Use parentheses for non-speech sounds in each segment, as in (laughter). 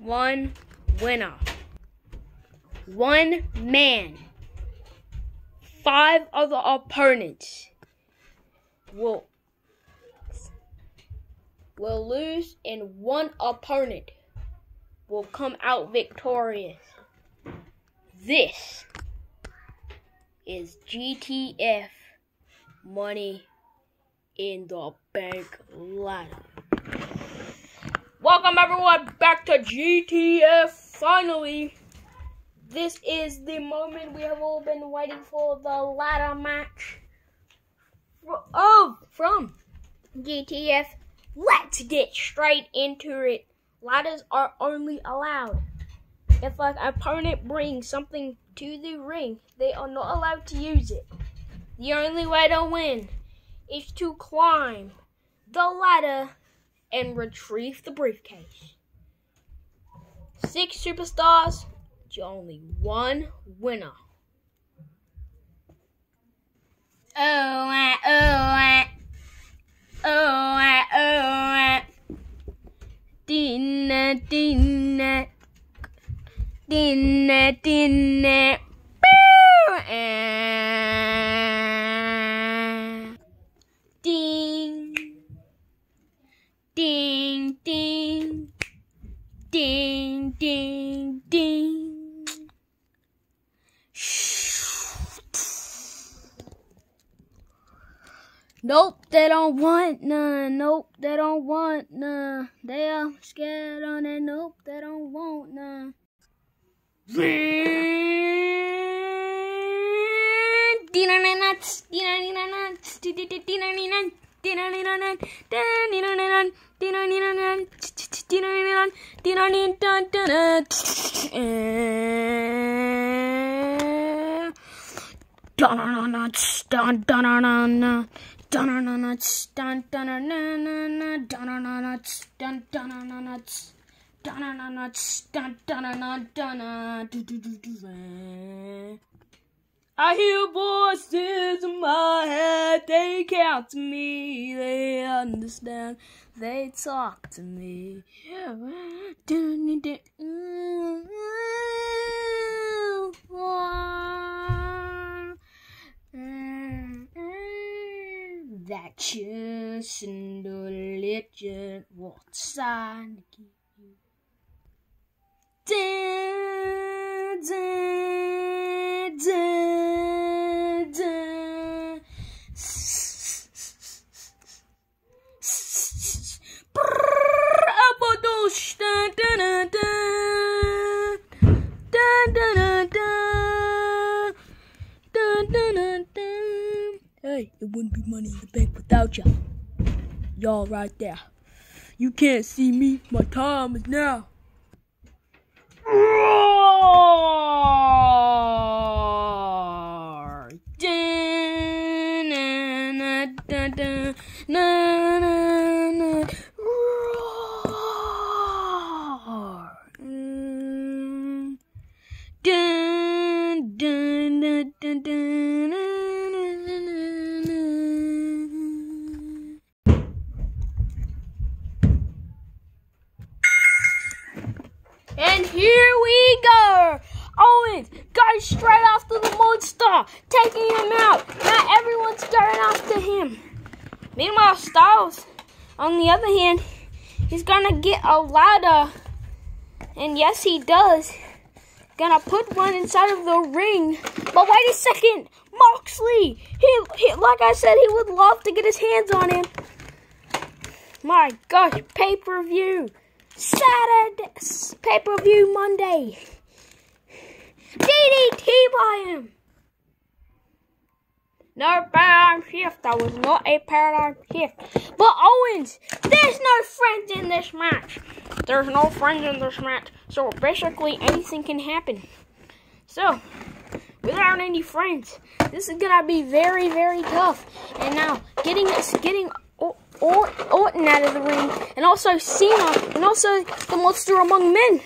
one winner. One man. Five other opponents will will lose and one opponent will come out victorious. This is GTF money in the bank ladder. Welcome everyone back to GTF finally. This is the moment we have all been waiting for the ladder match Oh, from GTF. Let's get straight into it. Ladders are only allowed if an opponent brings something to the ring. They are not allowed to use it. The only way to win is to climb the ladder and retrieve the briefcase. Six superstars, only one winner. Oh, uh, oh, uh, oh, uh, oh, uh. Dinner, dinner, dinner, dinner. Boo ding, ding, ding, ding, ding, ding. Nope, they don't want none. Nope, they don't want none. They are scared on it. Nope, they don't want none. Dun dun dun dun dun dun Dun dun dun dun dun-dun-dun-dun-dun, dun dun dun dun dun dun dun dun dun dun dun dun dun dun-dun-dun-dun-dun, dun I hear voices in my head, they count to me, they understand, they talk to me that just and religion won't sign to give you. Dun, dun, dun, dun. Hey, it wouldn't be money in the bank without ya. Y'all right there. You can't see me. My time is now. Roar! Dun, dun, dun! Mm. Dun, dun, dun, dun, dun, na, na, na, na, na. And here we go. Goes straight after the monster, taking him out. Now everyone's going after him. Meanwhile, Styles, on the other hand, he's gonna get a ladder. And yes, he does. Gonna put one inside of the ring. But wait a second, Moxley. He, he like I said, he would love to get his hands on him. My gosh, pay per view. Saturday, pay per view Monday. DDT by him. No paradigm shift. That was not a paradigm shift. But Owens, there's no friends in this match. There's no friends in this match. So basically anything can happen. So, without any friends, this is gonna be very, very tough. And now getting getting Or- Or- Orton out of the ring, and also Cena, and also the Monster Among Men.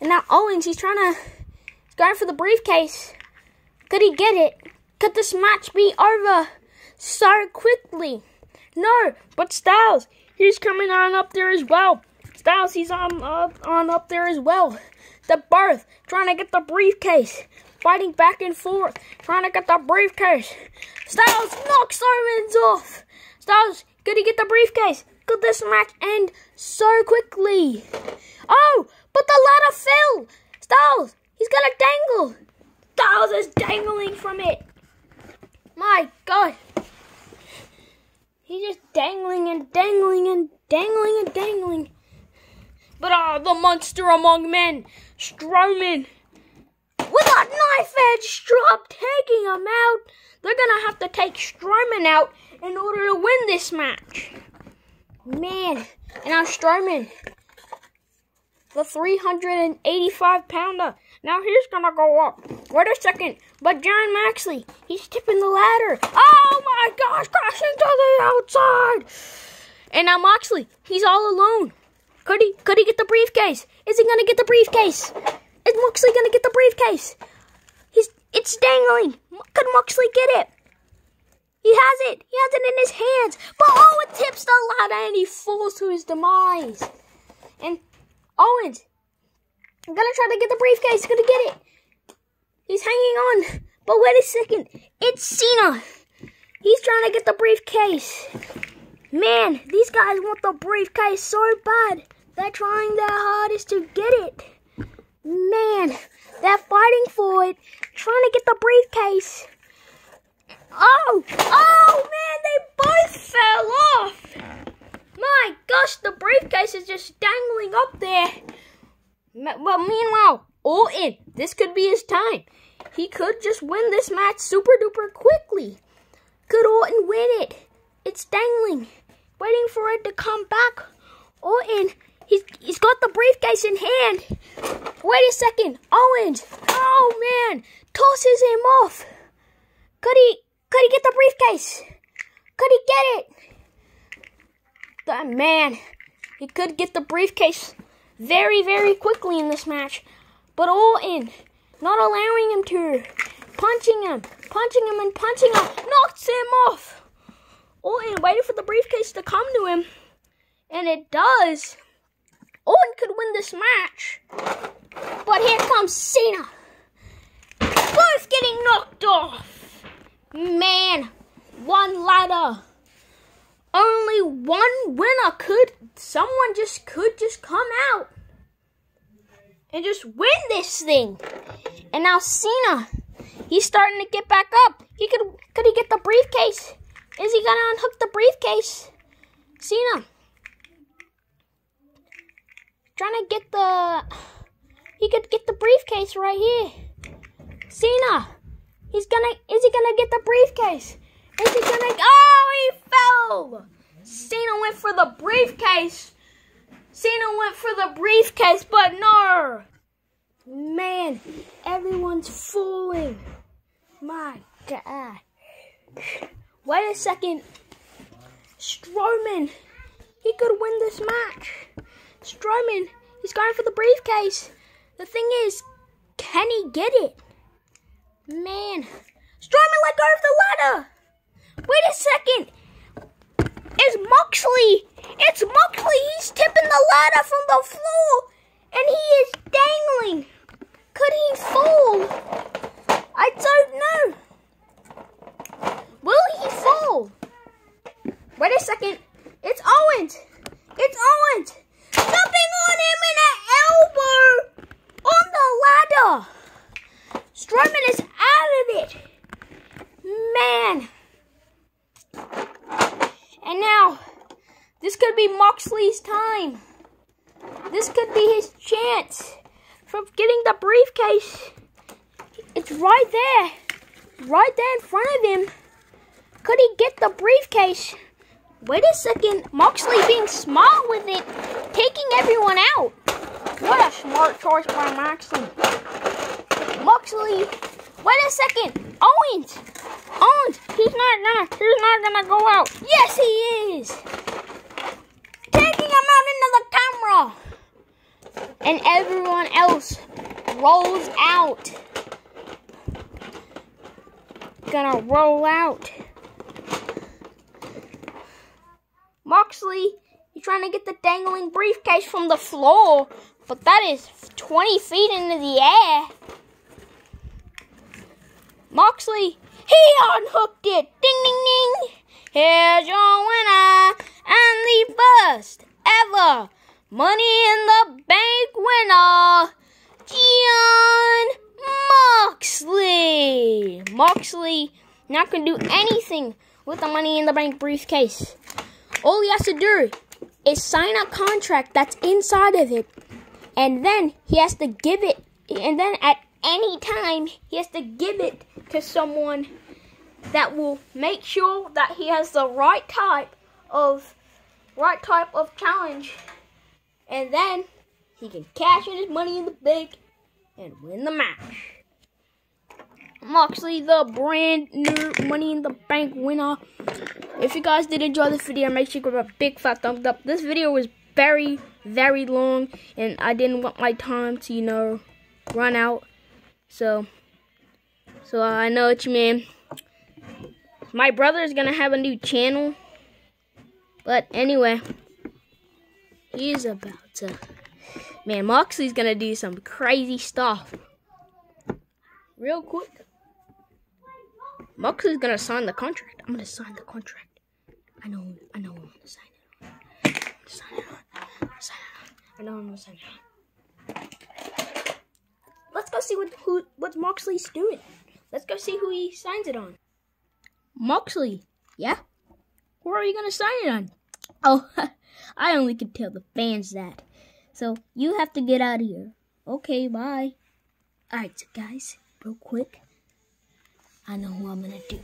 And now Owens, he's trying to, going for the briefcase. Could he get it? Could this match be over so quickly? No, but Styles, he's coming on up there as well. Styles, he's on up on up there as well. The birth, trying to get the briefcase. Fighting back and forth, trying to get the briefcase. Styles knocks Owens off. Styles, could he get the briefcase? Could this match end so quickly? Oh, but the ladder fell. Styles, he's gonna dangle. Is dangling from it. My God. He's just dangling and dangling and dangling and dangling. But ah, the monster among men, Strowman, with a knife edge drop, taking him out. They're gonna have to take Strowman out in order to win this match. Man, and now Strowman, the 385 pounder. Now he's gonna go up. Wait a second, but Jon Moxley, he's tipping the ladder. Oh my gosh, crashing to the outside. And now Moxley, he's all alone. Could he, could he get the briefcase? Is he gonna get the briefcase? Is Moxley gonna get the briefcase? He's, it's dangling. Could Moxley get it? He has it. He has it in his hands. But oh, it tips the ladder and he falls to his demise. And Owens, I'm gonna try to get the briefcase. Gonna get it. He's hanging on. But wait a second. It's Cena. He's trying to get the briefcase. Man, these guys want the briefcase so bad. They're trying their hardest to get it. Man, they're fighting for it. Trying to get the briefcase. Oh, oh man, they both fell off. My gosh, the briefcase is just dangling up there. But meanwhile, Orton, this could be his time. He could just win this match super duper quickly. Could Orton win it? It's dangling, waiting for it to come back. Orton, he's, he's got the briefcase in hand. Wait a second, Owens. Oh man, tosses him off. Could he, could he get the briefcase? Could he get it? That man, he could get the briefcase very, very quickly in this match. But Orton, not allowing him to, punching him, punching him, and punching him, knocks him off. Orton waiting for the briefcase to come to him, and it does. Orton could win this match. But here comes Cena. Both getting knocked off. Man, one ladder only one winner could someone just could just come out and just win this thing. And now Cena, he's starting to get back up. He could could he get the briefcase? Is he gonna unhook the briefcase? Cena. Trying to get the he could get the briefcase right here. Cena. He's gonna is he gonna get the briefcase? Is he gonna Oh he fell! Cena went for the briefcase. Cena went for the briefcase, but no. Man, everyone's falling. My God. Wait a second. Strowman, he could win this match. Strowman, he's going for the briefcase. The thing is, can he get it? Man, Strowman let go of the ladder. Wait a second. It's Moxley. It's Moxley. He's tipping the ladder from the floor. And he is dangling. Could he fall? I don't know. Will he fall? Wait a second. It's Owens. It's Owens. Jumping on him in an elbow on the ladder. Strowman is out of it. Man. And now, this Moxley's time. This could be his chance from getting the briefcase. It's right there. Right there in front of him. Could he get the briefcase? Wait a second. Moxley being smart with it. Taking everyone out. What a smart choice by Moxley. Moxley. Wait a second. Owens. Owens. He's not gonna. He's not gonna go out. Yes, he is. Taking him out into the camera. And everyone else rolls out. Gonna roll out. Moxley, he's trying to get the dangling briefcase from the floor, but that is 20 feet into the air. Moxley, he unhooked it. Ding, ding, ding. Here's your winner and the first ever Money in the Bank winner, Jon Moxley. Moxley not going to do anything with the Money in the Bank briefcase. All he has to do is sign a contract that's inside of it, and then he has to give it, and then at any time, he has to give it to someone that will make sure that he has the right type of right type of challenge and then he can cash in his money in the bank and win the match. Moxley, the brand new Money in the Bank winner. If you guys did enjoy this video, make sure you give a big fat thumbs up. This video was very, very long, and I didn't want my time to, you know, run out. So, so I know what you mean. My brother is gonna have a new channel, but anyway, he's about to. Man, Moxley's gonna do some crazy stuff. Real quick. Moxley's gonna sign the contract. I'm gonna sign the contract. I know, I know I'm gonna sign it on. Sign it on. Sign it on. I know I'm gonna sign it on. Let's go see what who what Moxley's doing. Let's go see who he signs it on. Moxley, yeah? Who are you gonna sign it on? Oh, (laughs) I only can tell the fans that. So you have to get out of here. Okay, bye. Alright, so guys, real quick. I know who I'm gonna do.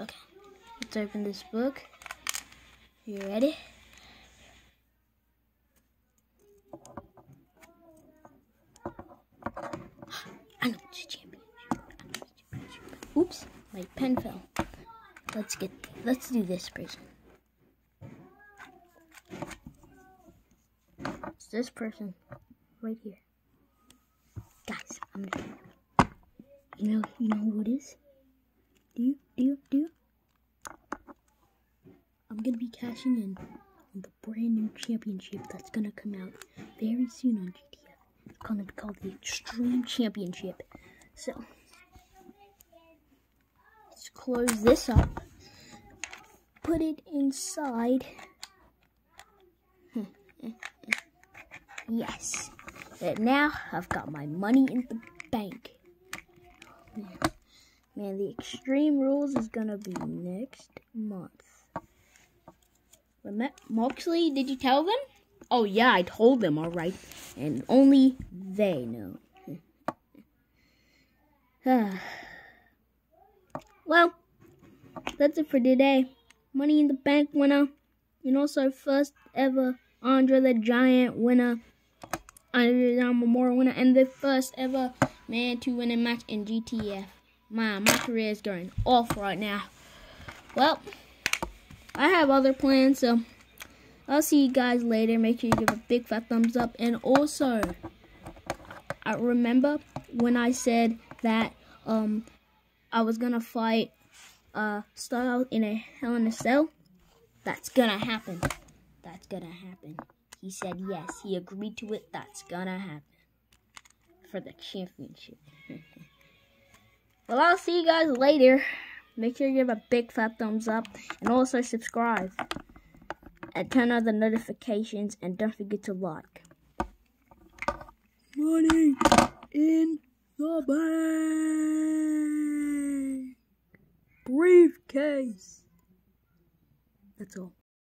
Okay, let's open this book. You ready? I know it's championship. Oops, my pen fell. Let's get let's do this person. It's this person right here. Guys, I'm You know you know who it is? Do you do you do you? I'm gonna be cashing in on the brand new championship that's gonna come out very soon on GTF. It's gonna be called the Extreme Championship. So close this up put it inside. yes. Now I've got my money in the bank. Man, the Extreme Rules is gonna be next month. Moxley, did you tell them? Oh yeah, I told them, alright. And only they know. Well, that's it for today. Money in the Bank winner, and also first ever Andre the Giant winner, Andre the Giant Memorial winner, and the first ever man to win a match in GTF. My my career is going off right now. Well, I have other plans, so I'll see you guys later. Make sure you give a big fat thumbs up, and also, I remember when I said that um I was gonna fight uh, style in a Hell in a Cell, that's gonna happen. That's gonna happen. He said yes. He agreed to it. That's gonna happen. For the championship. (laughs) well, I'll see you guys later. Make sure you give a big fat thumbs up. And also subscribe. And turn on the notifications. And don't forget to like. Money in the bank briefcase. That's all.